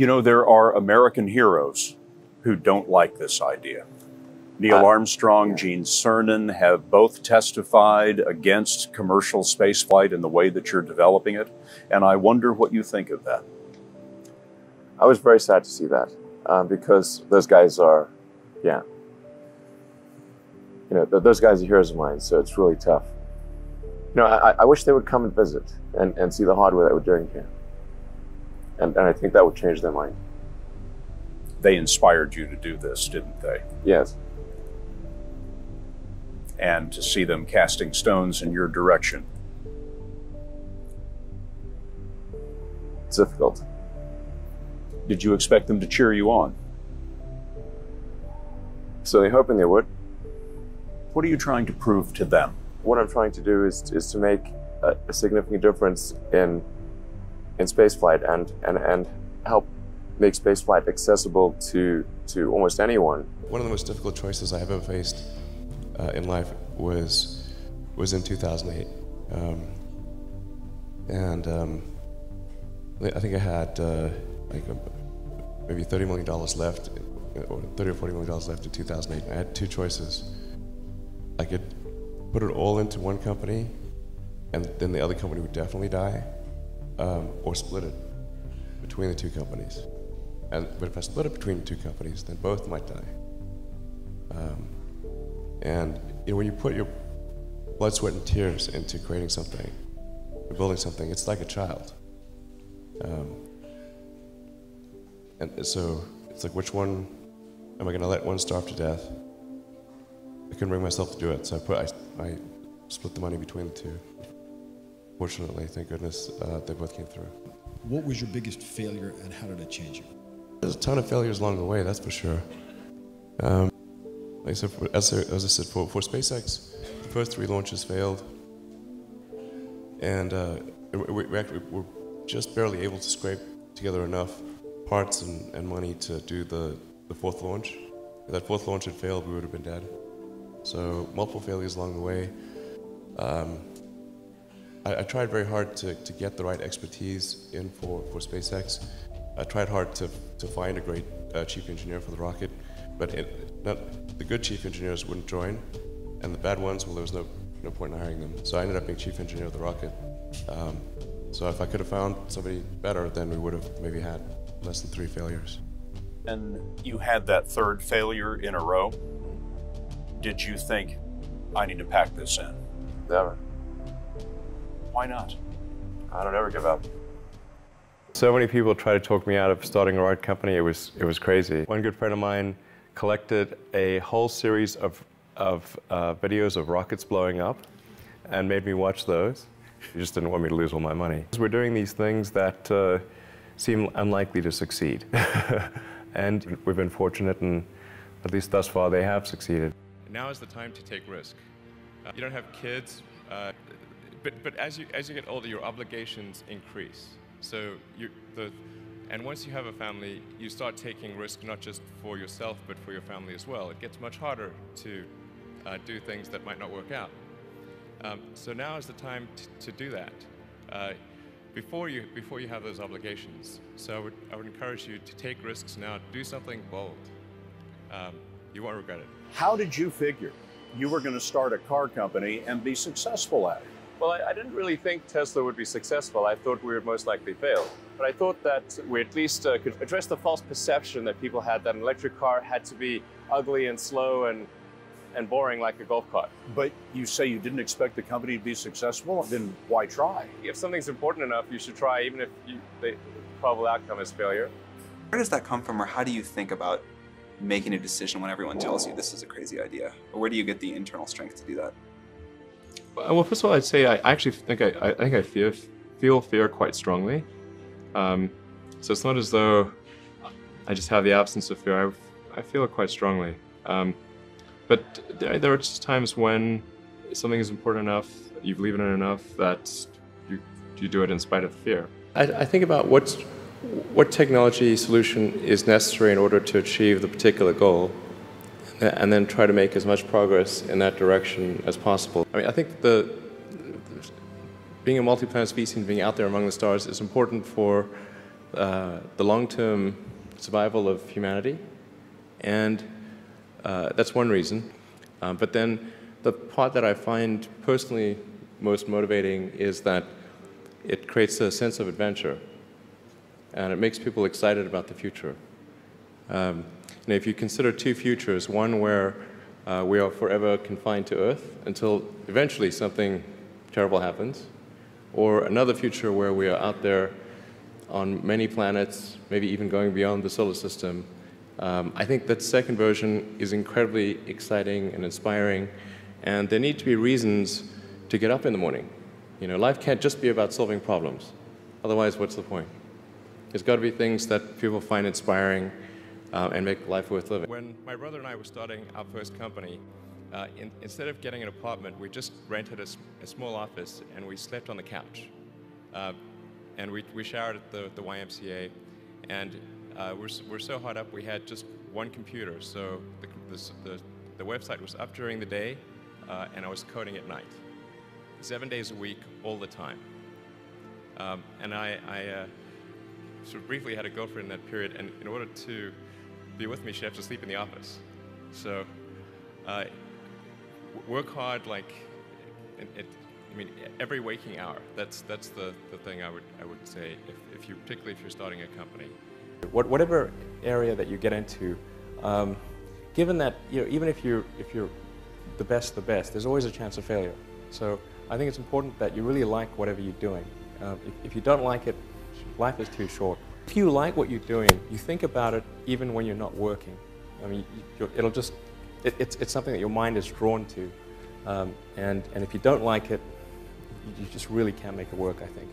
You know, there are American heroes who don't like this idea. Neil Uh, Armstrong, Gene Cernan have both testified against commercial spaceflight in the way that you're developing it, and I wonder what you think of that. I was very sad to see that um, because those guys are, yeah. You know, th- those guys are heroes of mine, so it's really tough. You know, I, I wish they would come and visit and, and see the hardware that we're doing here. And, and I think that would change their mind. They inspired you to do this, didn't they? Yes. And to see them casting stones in your direction. It's difficult. Did you expect them to cheer you on? So they're hoping they would. What are you trying to prove to them? What I'm trying to do is, is to make a, a significant difference in in spaceflight and, and, and help make spaceflight accessible to, to almost anyone. One of the most difficult choices I ever faced uh, in life was was in 2008, um, and um, I think I had uh, like a, maybe 30 million dollars left, or 30 or 40 million dollars left in 2008. And I had two choices. I could put it all into one company, and then the other company would definitely die, um, or split it between the two companies. And, but if I split it between the two companies, then both might die. Um, and you know, when you put your blood, sweat, and tears into creating something, or building something, it's like a child. Um, and so it's like, which one am I going to let one starve to death? I couldn't bring myself to do it, so I put I, I split the money between the two. Fortunately, thank goodness, uh, they both came through. What was your biggest failure and how did it change you? There's a ton of failures along the way, that's for sure. Um, like I said, for, as, I, as I said, for, for SpaceX, the first three launches failed. And uh, we, we actually were just barely able to scrape together enough parts and, and money to do the, the fourth launch. If that fourth launch had failed, we would have been dead. So multiple failures along the way. Um, I, I, tried very hard to, to get the right expertise in for, for SpaceX. I tried hard to, to find a great uh, chief engineer for the rocket, but it, not, the good chief engineers wouldn't join, and the bad ones, well, there was no, no point in hiring them. So I ended up being chief engineer of the rocket. Um, so if I could have found somebody better, then we would have maybe had less than three failures. And you had that third failure in a row. Did you think, I need to pack this in? Never. Why not? I don't ever give up. So many people tried to talk me out of starting a rocket company. It was it was crazy. One good friend of mine collected a whole series of of uh, videos of rockets blowing up, and made me watch those. He just didn't want me to lose all my money. We're doing these things that uh, seem unlikely to succeed, and we've been fortunate, and at least thus far they have succeeded. Now is the time to take risk. Uh, you don't have kids, uh, but but as you as you get older, your obligations increase. So you, the, and once you have a family, you start taking risk not just for yourself, but for your family as well. It gets much harder to uh, do things that might not work out. Um, so now is the time to do that. Uh, before you, before you have those obligations. So I would, I would encourage you to take risks now, do something bold. Um, you won't regret it. How did you figure you were going to start a car company and be successful at it? Well, I, I, didn't really think Tesla would be successful. I thought we would most likely fail. But I thought that we at least uh, could address the false perception that people had that an electric car had to be ugly and slow and, and boring like a golf cart. But you say you didn't expect the company to be successful, then why try? If something's important enough, you should try, even if you, the probable outcome is failure. Where does that come from, or how do you think about making a decision when everyone tells you this is a crazy idea? Or where do you get the internal strength to do that? Well, first of all, I'd say I actually think I, I think I feel feel fear quite strongly. Um, so it's not as though I just have the absence of fear. I, I feel it quite strongly. Um, but there, there, are just times when something is important enough, you believe in it enough that you you do it in spite of fear. I, I think about what's what technology solution is necessary in order to achieve the particular goal and then try to make as much progress in that direction as possible. I mean, I think the being a multi-planet species and being out there among the stars is important for uh, the long-term survival of humanity, and uh, that's one reason. Um, but then the part that I find personally most motivating is that it creates a sense of adventure, and it makes people excited about the future. Um, and if you consider two futures, one where uh, we are forever confined to Earth until eventually something terrible happens, or another future where we are out there on many planets, maybe even going beyond the solar system. Um, I think that second version is incredibly exciting and inspiring, and there need to be reasons to get up in the morning. You know, life can't just be about solving problems. Otherwise, what's the point? There's got to be things that people find inspiring uh, and make life worth living. When my brother and I were starting our first company, uh, in, instead of getting an apartment, we just rented a, a small office and we slept on the couch. Uh, and we, we showered at the, the YMCA. And uh, we're, we're so hot up, we had just one computer. So the, the, the website was up during the day, uh, and I was coding at night. Seven days a week, all the time. Um, and I, I uh, sort of briefly had a girlfriend in that period, and in order to be with me, she had to sleep in the office. So uh, work hard, like, it, it, I mean, every waking hour. That's that's the, the thing I would I would say if, if you particularly if you're starting a company. What, whatever area that you get into, um, given that you know even if you if you're the best the best, there's always a chance of failure. So I think it's important that you really like whatever you're doing. Uh, if, if you don't like it, life is too short. If you like what you're doing, you think about it even when you're not working. I mean, it'll just it, it's it's something that your mind is drawn to, um, and and if you don't like it, you just really can't make it work, I think.